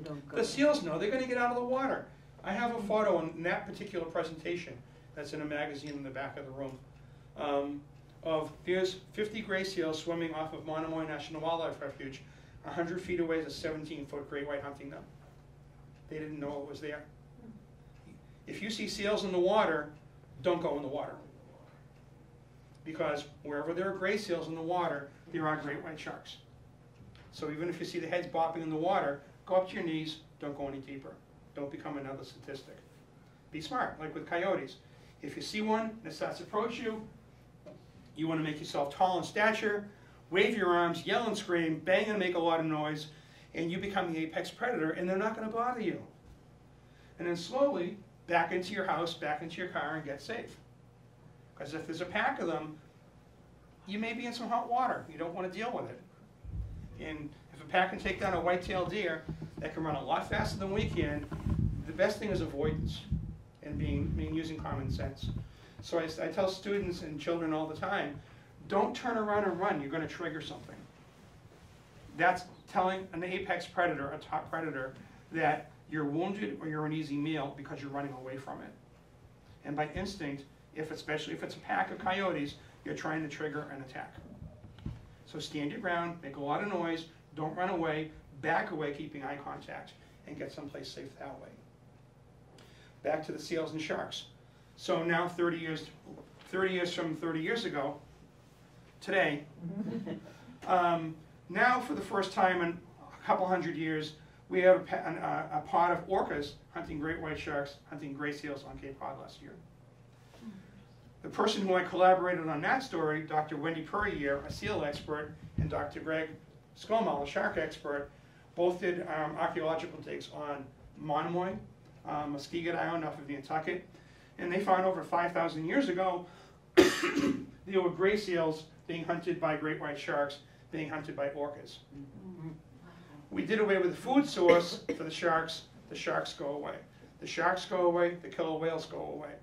don't go. the seals know they're gonna get out of the water. I have a photo in that particular presentation, that's in a magazine in the back of the room, um, of, here's fifty gray seals swimming off of Monomoy National Wildlife Refuge. hundred feet away is a seventeen-foot great white hunting them. They didn't know it was there. If you see seals in the water, don't go in the water. Because wherever there are gray seals in the water, there are great white sharks. So even if you see the heads bopping in the water, go up to your knees, don't go any deeper. Don't become another statistic. Be smart, like with coyotes. If you see one and it starts to approach you, you want to make yourself tall in stature, wave your arms, yell and scream, bang and make a lot of noise, and you become the apex predator, and they're not going to bother you. And then slowly, back into your house, back into your car, and get safe. Because if there's a pack of them, you may be in some hot water. You don't want to deal with it. And if a pack can take down a white-tailed deer that can run a lot faster than we can, the best thing is avoidance and being, being using common sense. So I tell students and children all the time, don't turn around and run. You're going to trigger something. That's telling an apex predator, a top predator, that you're wounded or you're an easy meal because you're running away from it. And by instinct, if especially if it's a pack of coyotes, you're trying to trigger an attack. So stand your ground, make a lot of noise, don't run away, back away, keeping eye contact, and get someplace safe that way. Back to the seals and sharks. So now 30 years, 30 years from 30 years ago, today, um, now for the first time in a couple hundred years, we have a, a, a pod of orcas hunting great white sharks, hunting gray seals on Cape Cod last year. The person who I collaborated on that story, Dr. Wendy Puryear, a seal expert, and Dr. Greg Skomal, a shark expert, both did um, archaeological digs on Monomoy, um, Muskeget Island off of Nantucket, and they found over 5,000 years ago the were gray seals being hunted by great white sharks, being hunted by orcas. We did away with the food source for the sharks, the sharks go away. The sharks go away, the killer whales go away.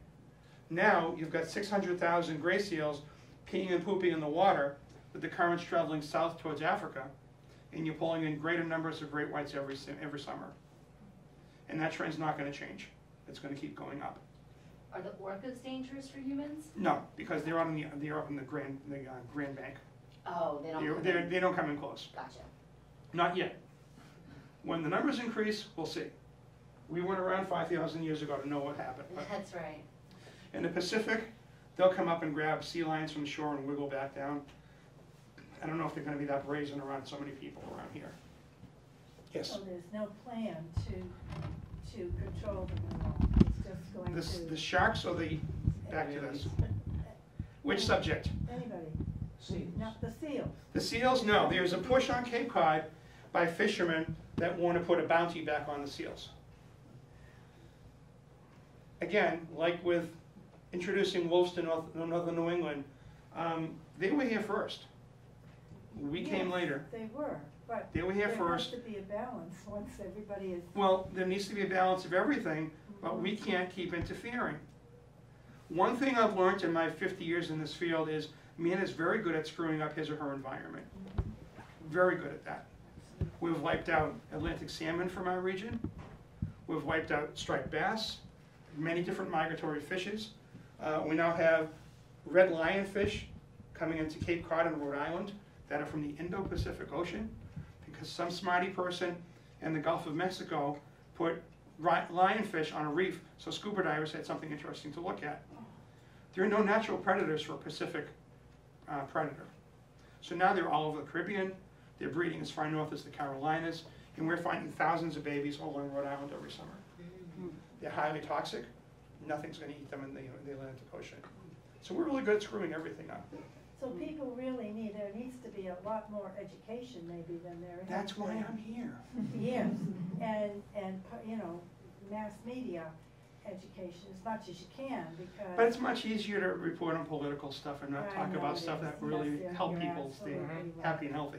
Now, you've got 600,000 gray seals peeing and pooping in the water with the currents traveling south towards Africa, and you're pulling in greater numbers of great whites every, every summer. And that trend's not gonna change. It's gonna keep going up. Are the orcas dangerous for humans? No, because they're on the, they're up in the Grand, the uh, Grand Bank. Oh, they don't They're, come they're, in. they don't come in close. Gotcha. Not yet. When the numbers increase, we'll see. We weren't around five thousand years ago to know what happened. but- That's right. In the Pacific, they'll come up and grab sea lions from the shore and wiggle back down. I don't know if they're gonna be that brazen around so many people around here. Yes, So there's no plan to, to control them at all, it's just going this, to. the sharks or the, back to this. Which subject? Anybody, Seals. not the seals. The seals, no, there's a push on Cape Cod by fishermen that wanna put a bounty back on the seals. Again, like with introducing wolves to North, northern New England, um, they were here first. We came later. They were, but They were here there first. has to be a balance once everybody is. Well, there needs to be a balance of everything, but we can't keep interfering. One thing I've learned in my fifty years in this field is man is very good at screwing up his or her environment. Very good at that. We've wiped out Atlantic salmon from our region. We've wiped out striped bass, many different migratory fishes. Uh, we now have red lionfish coming into Cape Cod and Rhode Island that are from the Indo-Pacific Ocean because some smarty person in the Gulf of Mexico put lionfish on a reef so scuba divers had something interesting to look at. There are no natural predators for a Pacific uh, predator. So now they're all over the Caribbean, they're breeding as far north as the Carolinas, and we're finding thousands of babies all along Rhode Island every summer. they're highly toxic, nothing's gonna eat them in the, in the Atlantic Ocean. So we're really good at screwing everything up. So people really need, there needs to be a lot more education maybe than there is. That's why I'm here. Yes, and, and, you know, mass media education as much as you can, because. But it's much easier to report on political stuff and not I talk know about it stuff is. that really you're- help you're people stay absolutely right. happy and healthy.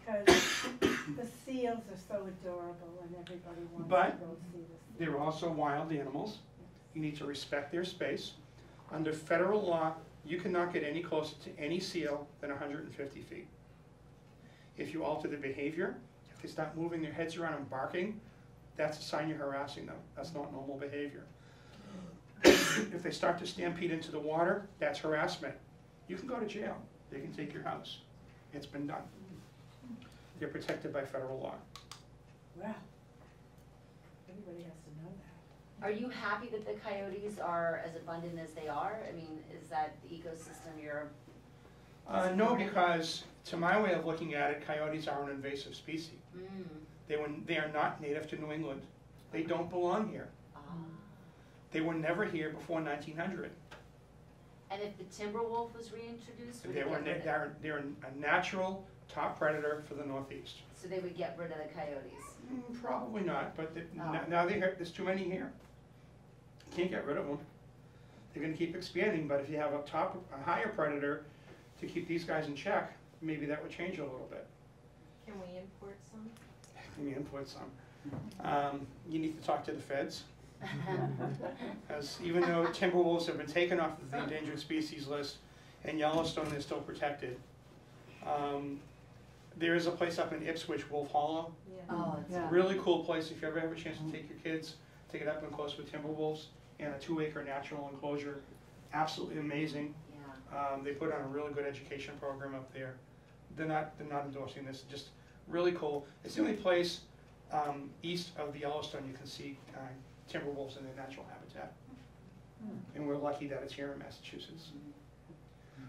Because the seals are so adorable and everybody wants But to go see the seals. They're also wild animals. You need to respect their space. Under federal law, you cannot get any closer to any seal than hundred and fifty feet. If you alter their behavior, if they start moving their heads around and barking, that's a sign you're harassing them. That's not normal behavior. If they start to stampede into the water, that's harassment. You can go to jail. They can take your house. It's been done. They're protected by federal law. Wow. Everybody has to. Are you happy that the coyotes are as abundant as they are? I mean, is that the ecosystem you're, Uh, no, because to my way of looking at it, coyotes are an invasive species. mm, They were, they are not native to New England. They don't belong here. ah. They were never here before nineteen hundred. And if the timber wolf was reintroduced, would They were, get rid they're, a natural top predator for the Northeast. so they would get rid of the coyotes? Mm, Probably not, but the- Oh. now they there's too many here. Can't get rid of them. They're gonna keep expanding, but if you have a top, a higher predator to keep these guys in check, maybe that would change a little bit. Can we import some? Can me import some. Um, you need to talk to the feds. As even though timber wolves have been taken off of the endangered species list, in Yellowstone, they're still protected. Um, there is a place up in Ipswich, Wolf Hollow, Yeah. Oh, it's, Yeah. really cool place, if you ever have a chance to take your kids, take it up and close with timber and a two acre natural enclosure, absolutely amazing. yeah. Um, they put on a really good education program up there. They're not, they're not endorsing this, just really cool. It's the only place, um, east of the Yellowstone you can see, uh, timber wolves in their natural habitat. And we're lucky that it's here in Massachusetts.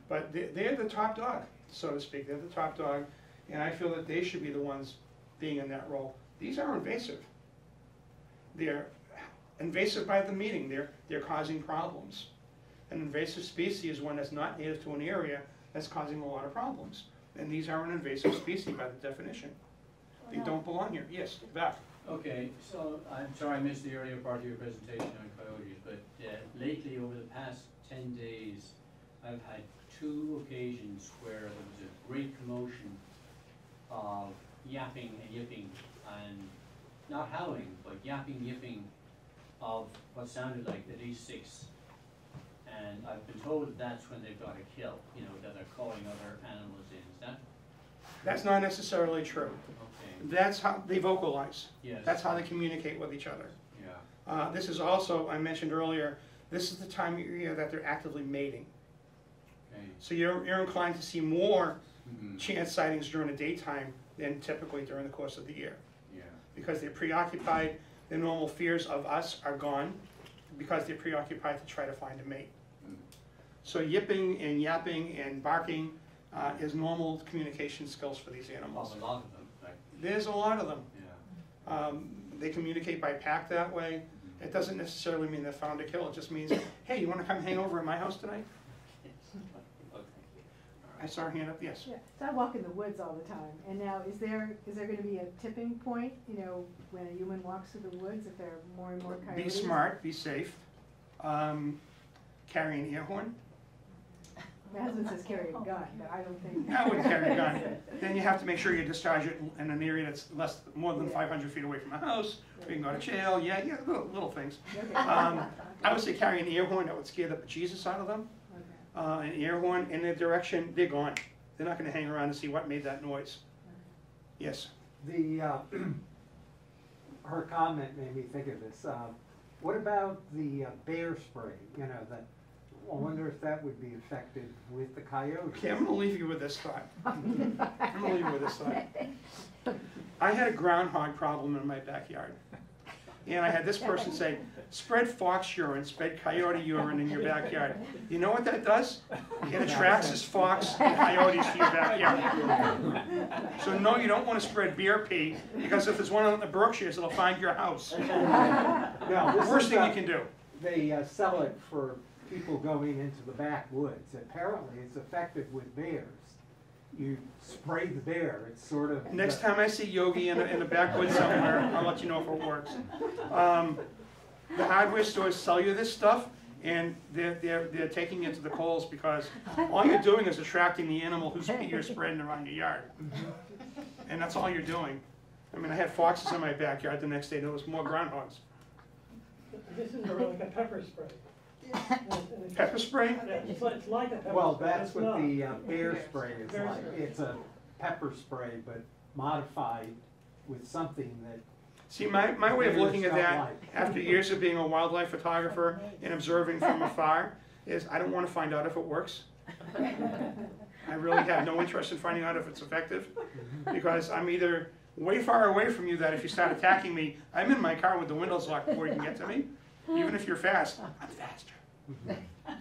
But they, they're the top dog, so to speak, they're the top dog, and I feel that they should be the ones being in that role. These are invasive. They're invasive by the meaning, they're, they're causing problems. An invasive species is one that's not native to an area that's causing a lot of problems. And these are an invasive species by the definition. They don't belong here. Yes, Beth? Okay, so I'm sorry I missed the earlier part of your presentation on coyotes, but uh, lately, over the past ten days, I've had two occasions where there was a great commotion of yapping and yipping and not howling, but yapping, yipping of what sounded like the least six. And I've been told that's when they've got a kill, you know, that they're calling other animals in, is that That's not necessarily true. okay? That's how they vocalize. Yes. That's how they communicate with each other. Yeah, Uh, this is also, I mentioned earlier, this is the time of year that they're actively mating. okay. So you're, you're inclined to see more Mhm. chance sightings during the daytime than typically during the course of the year. Yeah. Because they're preoccupied, their normal fears of us are gone, because they're preoccupied to try to find a mate. So yipping and yapping and barking uh, is normal communication skills for these animals. a lot of them, There's a lot of them. yeah. Um, they communicate by pack that way. It doesn't necessarily mean they're found to kill, it just means, hey, you wanna come hang over at my house tonight? I saw her hand up, yes. Yeah, so I walk in the woods all the time, and now, is there, is there gonna be a tipping point, you know, when a human walks through the woods, if there are more and more Be coyotes? smart, be safe. Um, carry an ear horn. My husband says carry a gun, but I don't think. I wouldn't carry a gun. Then you have to make sure you discharge it in an area that's less, more than Yeah. five hundred feet away from a house. You can go to jail, yeah, yeah, little, little things. Okay. Um, I would say carry an ear horn that would scare the bejesus out of them. Uh, an ear horn in their direction, they're gone. They're not gonna hang around to see what made that noise. Yes, The, uh, her comment made me think of this. Uh, What about the uh, bear spray, you know, that, I wonder if that would be effective with the coyotes? okay, I'm gonna leave you with this thought. I'm gonna leave you with this thought. I had a groundhog problem in my backyard. And I had this person say, spread fox urine, spread coyote urine in your backyard. You know what that does? It attracts this fox and coyotes to your backyard. So no, you don't want to spread beer pee, because if there's one in the Berkshires, it'll find your house. Now, this Worst thing you can do. They uh, sell it for people going into the backwoods. Apparently, it's effective with bears. You spray the bear, it's sort of. Next time I see Yogi in a, in a backwoods somewhere, I'll let you know if it works. Um, the hardware stores sell you this stuff, and they're, they're, they're taking it to the coals because all you're doing is attracting the animal who's you're spreading around your yard. And that's all you're doing. I mean, I had foxes in my backyard the next day, there was more groundhogs. This is a really like a pepper spray. Pepper spray? Yeah, It's like, it's like a pepper. Well, but that's it's what not. the uh, bear spray is Bear like. spray. It's a pepper spray, but modified with something that See, my, my way of looking at that, like. after years of being a wildlife photographer and observing from afar, is I don't want to find out if it works. I really have no interest in finding out if it's effective, because I'm either way far away from you that if you start attacking me, I'm in my car with the windows locked before you can get to me. Even if you're fast, I'm faster.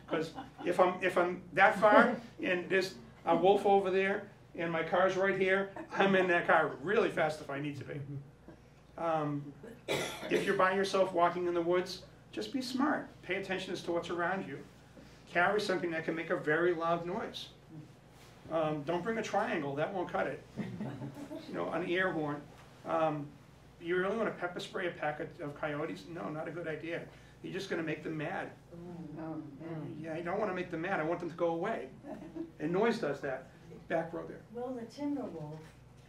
Because if I'm, if I'm that far and there's a wolf over there and my car's right here, I'm in that car really fast if I need to be. Um, if you're by yourself walking in the woods, just be smart. Pay attention as to what's around you. Carry something that can make a very loud noise. Um, don't bring a triangle, that won't cut it. You know, an air horn. Um, you really want to pepper spray a pack of, of coyotes? No, not a good idea. You're just going to make them mad. Yeah, I don't want to make them mad. I want them to go away. And noise does that. Back row there. Will the timber wolf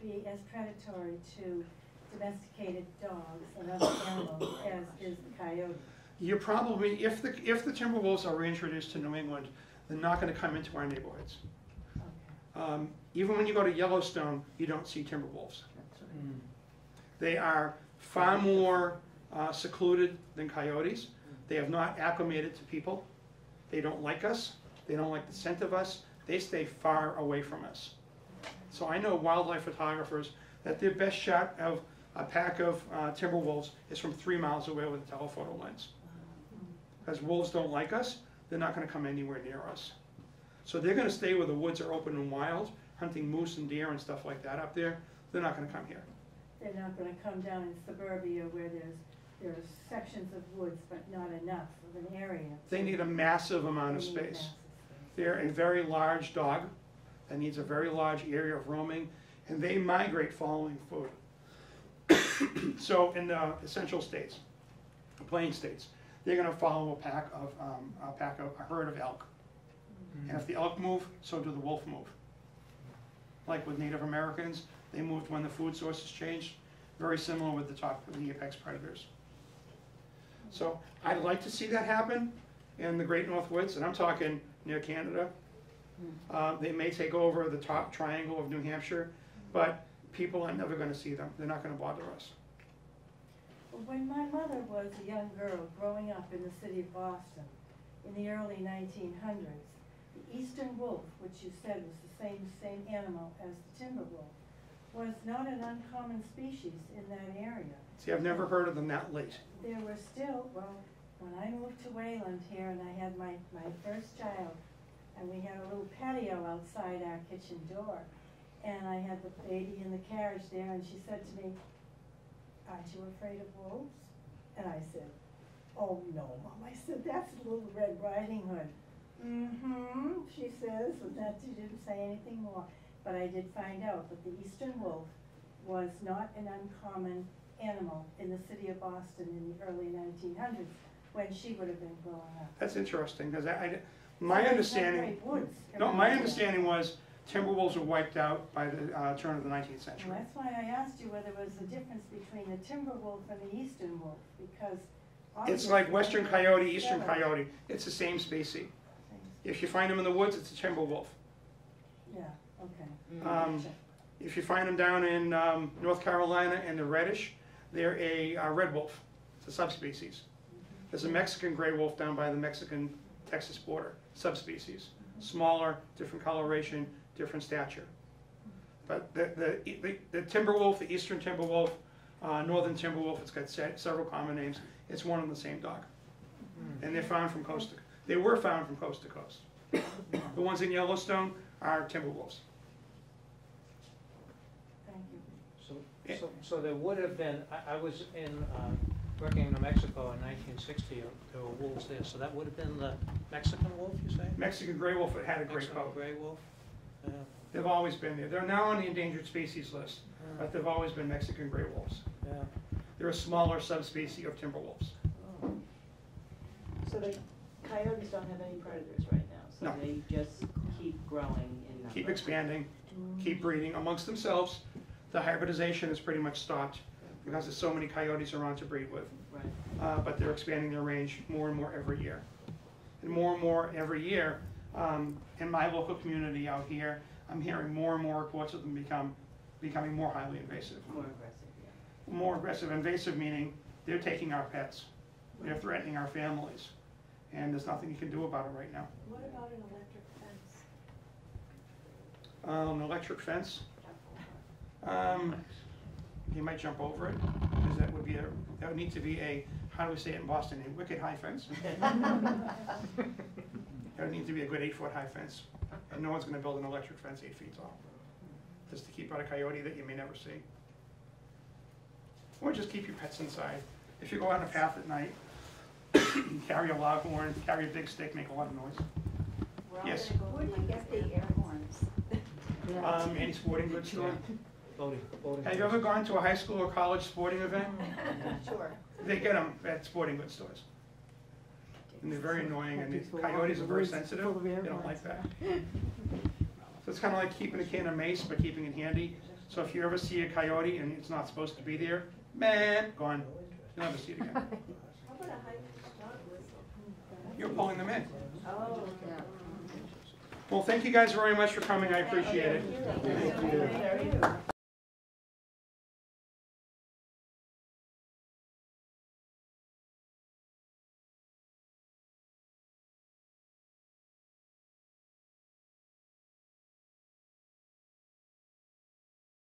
be as predatory to domesticated dogs and other animals as is the coyote? You're probably, if the, if the timber wolves are reintroduced to New England, they're not gonna come into our neighborhoods. Um, even when you go to Yellowstone, you don't see timber wolves. They are far more uh, secluded than coyotes. They have not acclimated to people. They don't like us. They don't like the scent of us. They stay far away from us. So I know wildlife photographers that their best shot of a pack of uh, timber wolves is from three miles away with a telephoto lens. Because wolves don't like us, they're not gonna come anywhere near us. So they're gonna stay where the woods are open and wild, hunting moose and deer and stuff like that up there. They're not gonna come here. They're not gonna come down in suburbia where there's, there's sections of woods, but not enough of an area. They need a massive amount of They need space. massive They're a very large dog that needs a very large area of roaming, and they migrate following food. So in the essential states, the plain states, they're gonna follow a pack of, um, a pack of, a herd of elk. And if the elk move, so do the wolf move. Like with Native Americans, they moved when the food sources changed, very similar with the top, with the apex predators. So I'd like to see that happen in the Great North Woods, and I'm talking near Canada. Uh, they may take over the top triangle of New Hampshire, but people are never gonna see them, they're not gonna bother us. When my mother was a young girl growing up in the city of Boston in the early nineteen hundreds, the eastern wolf, which you said was the same, same animal as the timber wolf, was not an uncommon species in that area. See, I've never heard of them that late. There were still, well, when I moved to Wayland here and I had my, my first child, and we had a little patio outside our kitchen door, and I had the baby in the carriage there, and she said to me, aren't you afraid of wolves? And I said, oh, no, Mom. I said, that's Little Red Riding Hood. Mm-hmm, she says, and that, she didn't say anything more. But I did find out that the eastern wolf was not an uncommon animal in the city of Boston in the early nineteen hundreds, when she would have been growing up. That's interesting, because I, I- my So understanding, woods no, my understanding was timber wolves were wiped out by the, uh, turn of the nineteenth century. Well, that's why I asked you whether there was a difference between the timber wolf and the eastern wolf, because It's like western coyote, eastern together. coyote, it's the same species. If you find them in the woods, it's a timber wolf. Yeah. Um, If you find them down in um, North Carolina and they're reddish, they're a uh, red wolf. It's a subspecies. There's a Mexican gray wolf down by the Mexican-Texas border, subspecies. Smaller, different coloration, different stature. But the, the, the, the timber wolf, the eastern timber wolf, Uh, northern timber wolf, it's got se- several common names, it's one and the same dog. And they're found from coast to, they were found from coast to coast. The ones in Yellowstone are timber wolves. Thank you. So, so, so there would have been, I, I was in, uh, working in New Mexico in nineteen sixty, uh, there were wolves there, so that would have been the Mexican wolf, you say? Mexican gray wolf had a great Mexican coat. gray wolf? Yeah. They've always been there. They're now on the endangered species list, hmm. but they've always been Mexican gray wolves. Yeah. They're a smaller subspecies of timber wolves. So the coyotes don't have any predators right now, No. so they just keep growing in number. Keep expanding, keep mm. breeding amongst themselves. The hybridization is pretty much stopped because there's so many coyotes around to breed with. Right. Uh, but they're expanding their range more and more every year. And more and more every year, um, in my local community out here, I'm hearing more and more reports of them become, becoming more highly invasive. More aggressive, yeah. More aggressive, invasive meaning they're taking our pets, they're threatening our families, and there's nothing you can do about it right now. What about an electric fence? Um, electric fence, um, you might jump over it, because that would be a, that would need to be a, how do we say it in Boston, a wicked high fence? That would need to be a good eight foot high fence, and no one's gonna build an electric fence eight feet tall, just to keep out a coyote that you may never see. Or just keep your pets inside. If you go out on a path at night, carry a log horn, carry a big stick, make a lot of noise. Yes. Where do you get the air horns? Um, any sporting goods store. Voting, voting. Have you ever gone to a high school or college sporting event? Sure. They get them at sporting goods stores. And they're very annoying, and the coyotes are very sensitive, they don't like that. So it's kinda like keeping a can of mace, but keeping it handy. So if you ever see a coyote and it's not supposed to be there, man, gone, you'll never see it again. How about a high-pitched dog whistle? You're pulling them in. Oh, Well, thank you guys very much for coming, I appreciate it. Thank you.